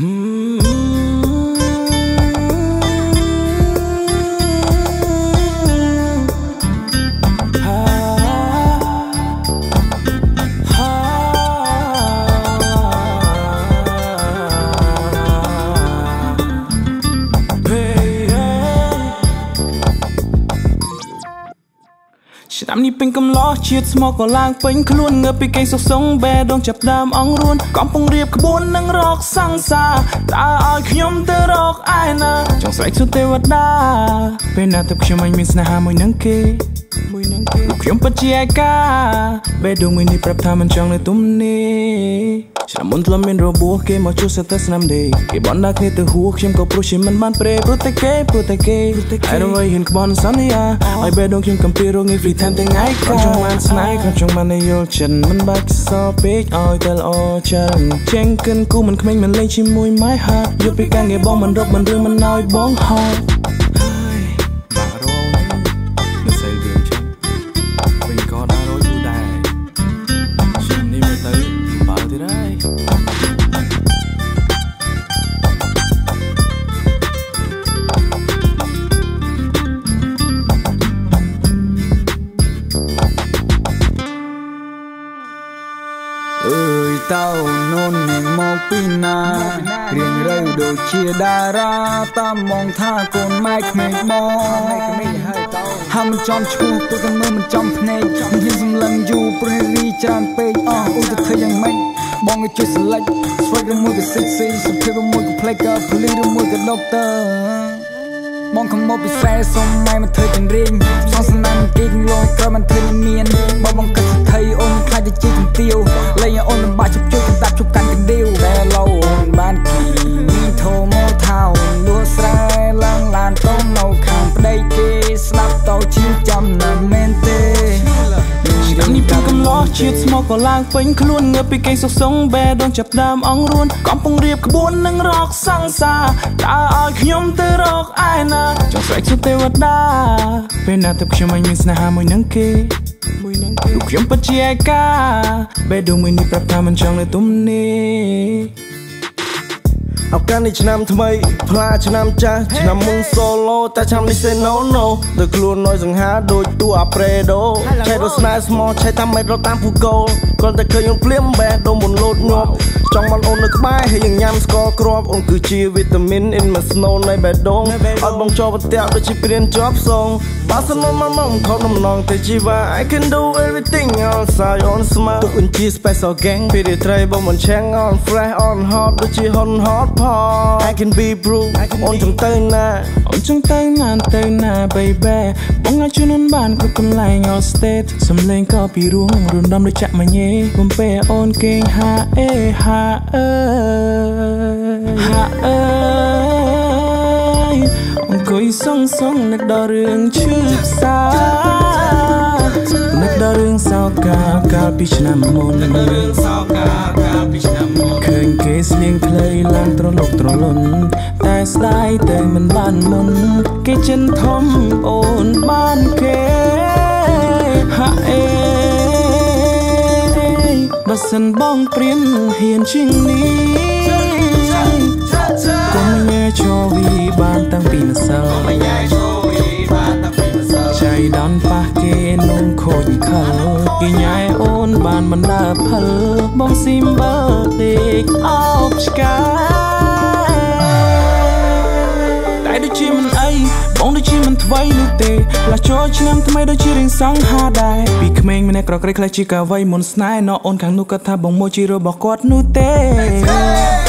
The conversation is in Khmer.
Mm. ឆ្នាំនេះពេញកំឡោះជាតិស្មោកក៏ឡើងពេញខ្លួនងើបពីគេសុខសងបែដងចាប់ដើមអងរួនកំពុងរៀបក្បួននឹងរកសង្សារតើឲ្យខ្ញុំទៅរកឯណាចង់ស្រែកសុទេវតាពេលណាទៅខ្ញុំមិនមានស្នេហាមួយនឹងគេមួយនឹង គេខ្ញុំពិតជាឯកាបេះដូងមួយនេះប្រាប់ថាមិនចង់នៅទុំនេះឆ្នាំមុនធ្លាប់មានរបួសគេមកជួសទៅស្នាមដេកគេបន់ដាក់គ្នាទៅហួខ្ញុំក៏ព្រោះជាមិនបានព្រេព្រោះតែគេព្រោះតែគេហើយរងឲ្យហ៊ានក្បន់សន្យាឲ្យបេះដូងខ្ញុំកំពីរង free time ទាំងថ្ងៃក្រចង់បានស្នេហ៍ក្រចង់បានយល់ចិត្តមិនបាច់សពេកឲ្យតែល្អច្រើនចេងកិនគូមិនក្មេងមិនលេងជាមួយ my heart យកពីការងារបងមិនរកមិនរឿងមិនឲ្យបងហត់ អើយតើនូននាងមកពីណារៀងរើដូចជាតារាតាមមងថាកូនម៉ែក្មេងបងហាមិនចំឈ្មោះពួកកមើមិនចំភ្នែកមិនហ៊ានសម្លឹងយូរព្រោះរីច្រើនពេកអស់អូទៅធ្វើយ៉ាងម៉េចបងឲ្យជួយ select ស្វែងរមួយក៏ sexy សុភាពរមួយក៏ play ក៏ police រមួយក៏ doctor បងខំមកពិសេសសុំម៉ែមកធ្វើទាំងរៀងសងសណាំ ឆ្នាំនេះពេលកំឡោះជាតិស្មោកក៏ឡើងពេញខ្លួនងើបពីគេសុខសងបែដងចាប់ដើមអងរួនកំពុងរៀបក្បួននឹងរកសង្សារតើឲ្យខ្ញុំទៅរកឯណាចង់ស្រែកសុទេវតាពេលណាទៅខ្ញុំមិនមានស្នេហាមួយនឹងគេមួយនឹងគេខ្ញុំពិតជាឯកាបេះដូងមួយនេះប្រាប់ថាមិនចង់នៅទុំនេះ ឱកាសនេះឆ្នាំថ្មីផ្លាឆ្នាំចាស់ឆ្នាំមុន solo តែឆ្នាំនេះ say no no ដោយខ្លួននៅសង្ហាដូចតួអាប្រេដូឆែករស្នេហ៍ស្មោឆែកតាមមេរត់តាមភូកូលគ្រាន់តែឃើញអូនភ្លាមបែដុំមុនលោតញាប់ចង់បានអូននៅក្បែរហើយញ៉ាំស្ករគ្រាប់អូនគឺជាវីតាមីន in my snow នៃបេះដូងឲ្យបងចូលប្រទះដូចជាព្រានជាប់សងបើសិនមកមកមកខំដំណងទៅជីវ៉ា I can do everything all side on smile ទុកអញ្ជា special gang ពីរាត្រីបងមិនឆាំង on fresh on hot ដូចជា hot hot pot I can be blue អូនចង់ទៅណាអូនចង់ទៅណាទៅណា baby បងអាចជួយនឹងបានគ្រប់កន្លែង all state សំឡេងក៏ពីរួងរំដំដូចចាក់មញេបំពេអូនគេងហាអេហាអើយហាអើយអង្គុយសងសងនឹកដល់រឿងឈឺផ្សានឹកដល់រឿងសោកកាលកាលពីឆ្នាំមុននឹកដល់រឿងសោកកាលកាលពីឆ្នាំ លុកត្រលន់តែស្ដាយតែមិនបានមុន គេចិនធំអូនបានគេហាអេបើសិនបងព្រៀនហ៊ានជាងនេះកុំញ៉ែឈរវីបានតាំងពីម្សិលកុំញ៉ែឈរ គេញ៉ែអូនបានបណ្ដាផល បងស៊ីមបើដេកអោបឆ្កាតែដូចជាមិនអីបងដូចជាមិនថ្វីនោះទេផ្លាស់ចូលឆ្នាំថ្មីដូចជារៀងសង្ហាដែរពីក្មេងម្នាក់ក្រក្រៃខ្លះជាកាវៃមុនស្នេហ៍ណោអូនខាងនោះគាត់ថាបងមួយជារបស់គាត់នោះទេ